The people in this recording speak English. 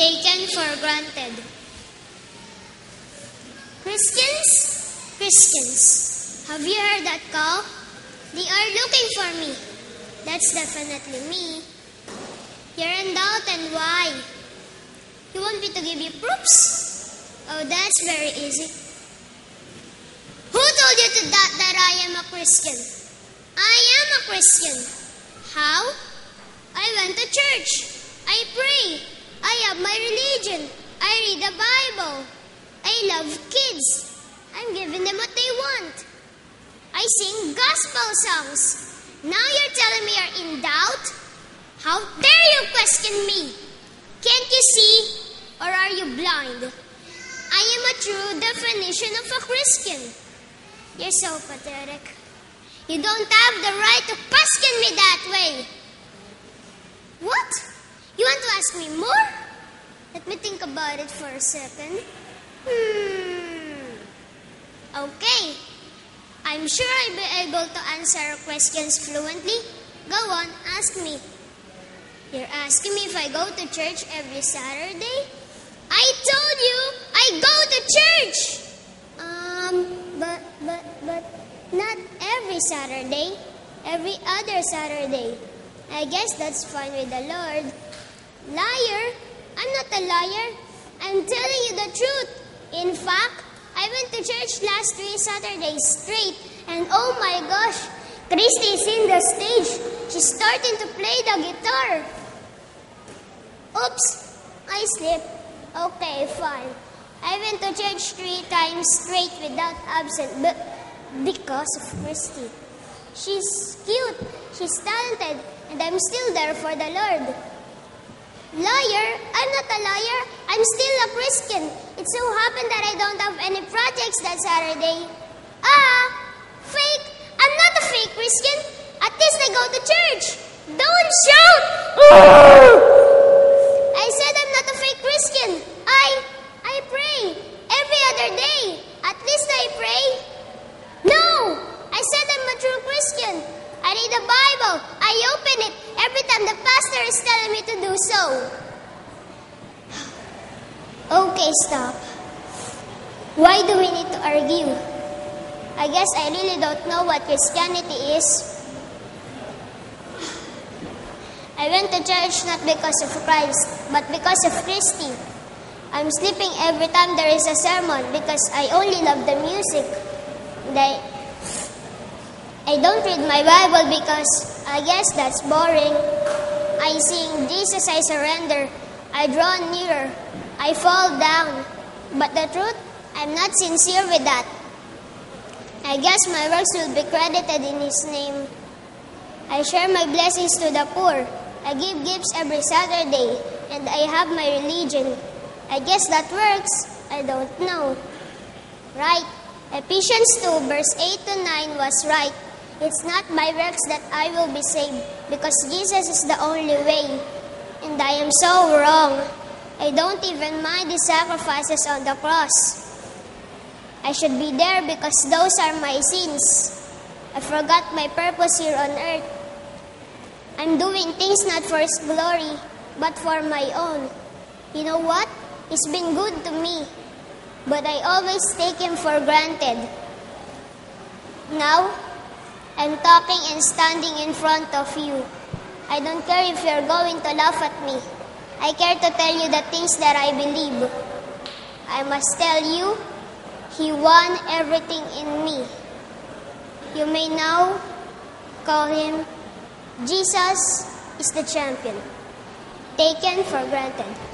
taken for granted. Christians, Christians, have you heard that call? They are looking for me. That's definitely me. You're in doubt and why? You want me to give you proofs? Oh, that's very easy. Who told you to doubt that I am a Christian? I am a Christian. How? I went to church. I pray. I have my religion. I read the Bible. I love kids. I'm giving them what they want. I sing gospel songs. Now you're telling me you're in doubt? How dare you question me? Can't you see? Or are you blind? I am a true definition of a Christian. You're so pathetic. You don't have the right to question me that way. What? You want to ask me more? Let me think about it for a second. Hmm. Okay. I'm sure I'll be able to answer questions fluently. Go on, ask me. You're asking me if I go to church every Saturday? I told you I go to church! Um, but, but, but, not every Saturday. Every other Saturday. I guess that's fine with the Lord. Liar! I'm not a liar. I'm telling you the truth. In fact, I went to church last three Saturdays straight, and oh my gosh, Christy's in the stage. She's starting to play the guitar. Oops, I slipped. Okay, fine. I went to church three times straight without absent, but because of Christy. She's cute, she's talented, and I'm still there for the Lord. Liar? I'm not a liar. I'm still a Christian. It so happened that I don't have any projects that Saturday. Ah, fake. I'm not a fake Christian. At least I go to church. Don't shout! Bible. I open it every time the pastor is telling me to do so. Okay, stop. Why do we need to argue? I guess I really don't know what Christianity is. I went to church not because of Christ, but because of Christy. I'm sleeping every time there is a sermon because I only love the music. I, I don't read my Bible because I guess that's boring. I sing, Jesus, I surrender. I draw nearer. I fall down. But the truth, I'm not sincere with that. I guess my works will be credited in His name. I share my blessings to the poor. I give gifts every Saturday, and I have my religion. I guess that works. I don't know. Right. Ephesians 2, verse 8 to 9 was right. It's not by works that I will be saved, because Jesus is the only way. And I am so wrong. I don't even mind the sacrifices on the cross. I should be there because those are my sins. I forgot my purpose here on earth. I'm doing things not for His glory, but for my own. You know what? He's been good to me, but I always take Him for granted. Now, I'm talking and standing in front of you. I don't care if you're going to laugh at me. I care to tell you the things that I believe. I must tell you, He won everything in me. You may now call Him Jesus is the champion, taken for granted.